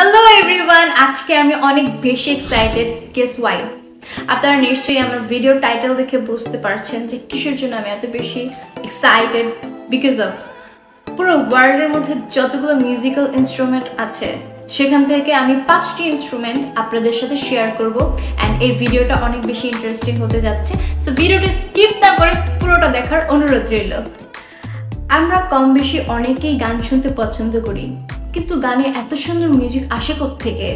Hello everyone আজকে আমি অনেক বেশি এক্সাইটেড গেস ওয়াই আপনারা নিশ্চয়ই আমার ভিডিও টাইটেল দেখে বুঝতে পারছেন যে কিসের জন্য আমি এত বেশি এক্সাইটেড বিকজ অফ পুরো ওয়ার্ল্ডের মধ্যে যতগুলো মিউজিক্যাল ইনস্ট্রুমেন্ট আছে, সেখান থেকে আমি পাঁচটি ইনস্ট্রুমেন্ট আপনাদের সাথে শেয়ার করব অ্যান্ড এই ভিডিওটা অনেক বেশি ইন্টারেস্টিং হতে যাচ্ছে। সো ভিডিওটি স্কিপ না করে পুরোটা দেখার অনুরোধ রইল। আমরা কম বেশি অনেকেই গান শুনতে পছন্দ করি। কিন্তু গানে এত সুন্দর মিউজিক আসে থেকে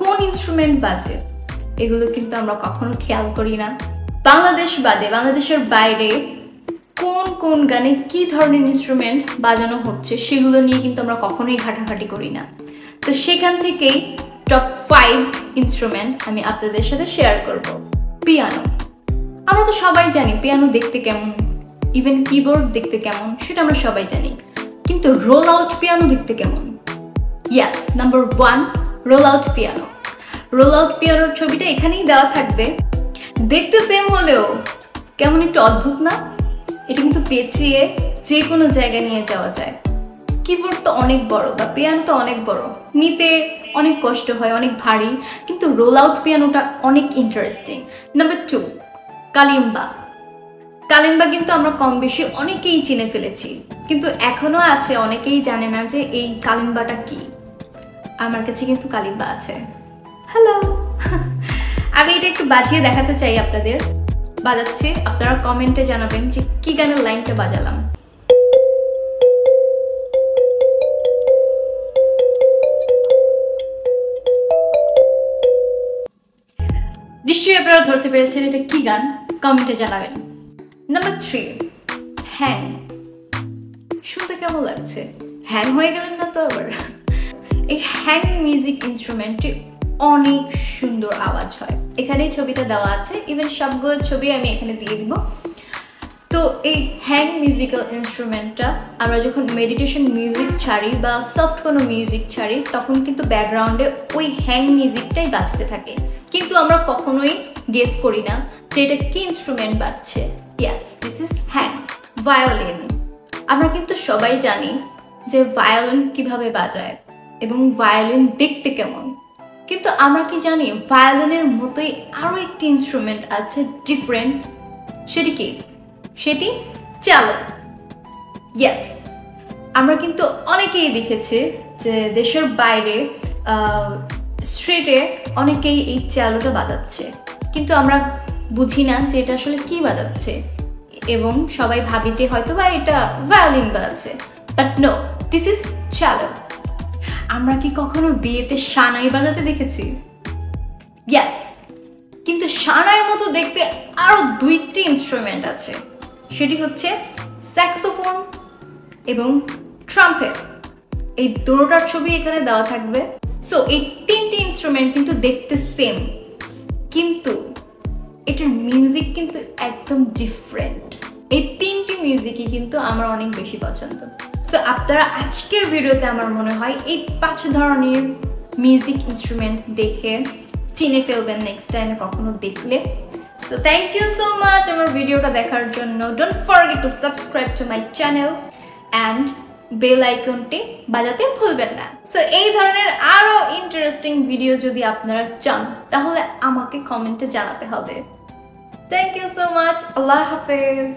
কোন ইনস্ট্রুমেন্ট বাজে? এগুলো কিন্তু আমরা কখনো খেয়াল করি না। বাংলাদেশ বাদে, বাংলাদেশের বাইরে কোন কোন গানে কি ধরনের ইনস্ট্রুমেন্ট বাজানো হচ্ছে সেগুলো নিয়ে কিন্তু আমরা কখনোই ঘাটাঘাটি করি না। তো সেখান থেকেই টপ ফাইভ ইনস্ট্রুমেন্ট আমি আপনাদের সাথে শেয়ার করব। পিয়ানো আমরা তো সবাই জানি পিয়ানো দেখতে কেমন ইভেন কিবোর্ড দেখতে কেমন, সেটা আমরা সবাই জানি। কিন্তু রোল আউট পিয়ানো দেখতে কেমন? Yes number one roll out piano roll out পিয়ানোর ছবিটা এখানেই দেওয়া থাকবে। দেখতে সেম হলেও, কেমন একটু অদ্ভুত না? এটা কিন্তু পেঁচিয়ে যে কোনো জায়গায় নিয়ে যাওয়া যায়। কিবোর্ড তো অনেক বড় বা পিয়ানো তো অনেক বড়। নিতে অনেক কষ্ট হয়, অনেক ভারী। কিন্তু রোল আউট পিয়ানোটা অনেক interesting number two kalimba kalimba কিন্তু আমরা কম বেশি অনেকেই চিনে ফেলেছি। কিন্তু এখনও আছে, অনেকেই জানে না যে এই কালিম্বাটা কি। আমার কাছে কিন্তু কালিম্বা আছে। হ্যালো আমি এটা একটু বাজিয়ে দেখাতে চাই আপনাদের। বাজাচ্ছি, আপনারা কমেন্টে জানাবেন যে কি গানের লাইনটা বাজালাম। নিশ্চয়ই আপনারা ধরতে পেরেছেন এটা কি গান, কমেন্টে জানাবেন। নাম্বার থ্রি হ্যাং শুনতে কেমন লাগছে? হ্যাং হয়ে গেলেন না তো আবার? এই হ্যাং মিউজিক ইনস্ট্রুমেন্টটি অনেক সুন্দর আওয়াজ হয়। এখানেই ছবিটা দেওয়া আছে। ইভেন সবগুলো ছবি আমি এখানে দিয়ে দিব। তো এই হ্যাং মিউজিক্যাল ইনস্ট্রুমেন্টটা আমরা যখন মেডিটেশন মিউজিক ছাড়ি বা সফট কোনো মিউজিক ছাড়ি, তখন কিন্তু ব্যাকগ্রাউন্ডে ওই হ্যাং মিউজিকটাই বাজতে থাকে। কিন্তু আমরা কখনোই গেস করি না যে এটা কি ইনস্ট্রুমেন্ট বাজছে। Yes this is hang violin আমরা কিন্তু সবাই জানি যে ভায়োলিন কীভাবে বাজায় এবং ভায়োলিন দেখতে কেমন। কিন্তু আমরা কি জানি ভায়োলিনের মতোই আরও একটি ইনস্ট্রুমেন্ট আছে ডিফারেন্ট সেটি কি? সেটি চালো। ইয়েস আমরা কিন্তু অনেকেই দেখেছি যে দেশের বাইরে স্ট্রিটে অনেকেই এই চালুটা বাজাচ্ছে। কিন্তু আমরা বুঝি না যে এটা আসলে কি বাজাচ্ছে। এবং সবাই ভাবি যে হয়তো বা এটা ভায়োলিন বাজাচ্ছে। বাট নো দিস ইজ চালো আমরা কি কখনো বিয়েতে সানাই বাজাতে দেখেছি? ইয়াস কিন্তু সানাইয়ের মতো দেখতে আরও দুইটি ইনস্ট্রুমেন্ট আছে। সেটি হচ্ছে স্যাক্সোফোন এবং ট্রাম্পেট এই দুটোটার ছবি এখানে দেওয়া থাকবে। সো এই তিনটি ইনস্ট্রুমেন্ট কিন্তু দেখতে সেম কিন্তু এটার মিউজিক কিন্তু একদম ডিফারেন্ট এই তিনটি মিউজিকই কিন্তু আমার অনেক বেশি পছন্দ। সো আপনারা আজকের ভিডিওতে আমার মনে হয় এই পাঁচ ধরনের মিউজিক ইনস্ট্রুমেন্ট দেখে চিনে ফেলবেন নেক্সট টাইমে কখনো দেখলে। So thank you so much আমার ভিডিওটা দেখার জন্য। Don't forget to subscribe to my channel and bell আইকনটি বাজাতে ভুলবেন না। সো এই ধরনের আরও ইন্টারেস্টিং ভিডিও যদি আপনারা চান, তাহলে আমাকে কমেন্টে জানাতে হবে। থ্যাংক ইউ সো মাচ আল্লাহ হাফেজ।